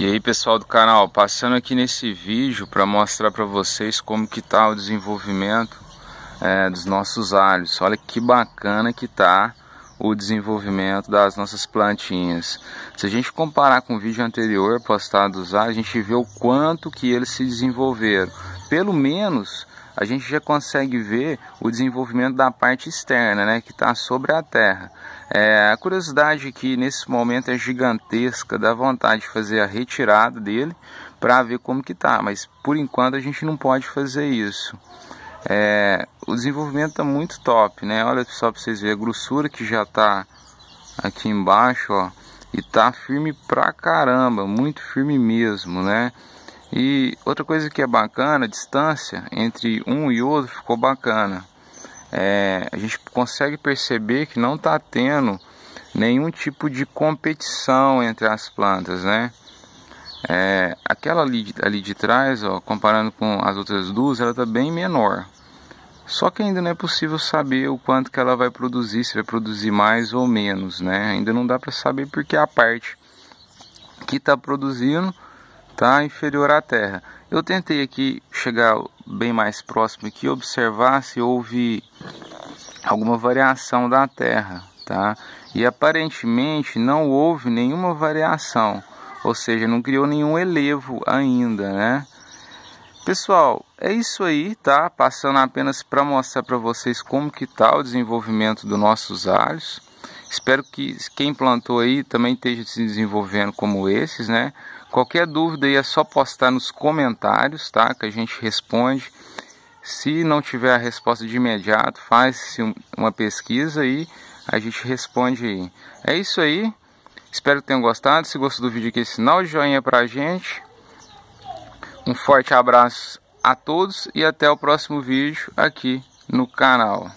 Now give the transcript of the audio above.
E aí pessoal do canal, passando aqui nesse vídeo para mostrar para vocês como que tá o desenvolvimento é, dos nossos alhos. Olha que bacana que tá o desenvolvimento das nossas plantinhas. Se a gente comparar com o vídeo anterior postado dos alhos, a gente vê o quanto que eles se desenvolveram. Pelo menos a gente já consegue ver o desenvolvimento da parte externa, né, que está sobre a terra. É, a curiosidade aqui nesse momento é gigantesca, dá vontade de fazer a retirada dele para ver como que tá, mas por enquanto a gente não pode fazer isso. É, o desenvolvimento está muito top, né? Olha só para vocês verem a grossura que já está aqui embaixo, ó, e tá firme pra caramba, muito firme mesmo, né? E outra coisa que é bacana, a distância entre um e outro ficou bacana. É, a gente consegue perceber que não está tendo nenhum tipo de competição entre as plantas, né? É, aquela ali, ali de trás, ó, comparando com as outras duas, ela está bem menor. Só que ainda não é possível saber o quanto que ela vai produzir, se vai produzir mais ou menos, né? Ainda não dá para saber porque a parte que está produzindo está inferior à Terra. Eu tentei aqui chegar bem mais próximo aqui, observar se houve alguma variação da Terra, tá? E aparentemente não houve nenhuma variação, ou seja, não criou nenhum elevo ainda, né? Pessoal, é isso aí, tá? Passando apenas para mostrar para vocês como que tá o desenvolvimento dos nossos alhos. Espero que quem plantou aí também esteja se desenvolvendo como esses, né? Qualquer dúvida aí é só postar nos comentários, tá? Que a gente responde. Se não tiver a resposta de imediato, faz uma pesquisa e a gente responde aí. É isso aí. Espero que tenham gostado. Se gostou do vídeo aqui, sinal de joinha pra gente. Um forte abraço a todos e até o próximo vídeo aqui no canal.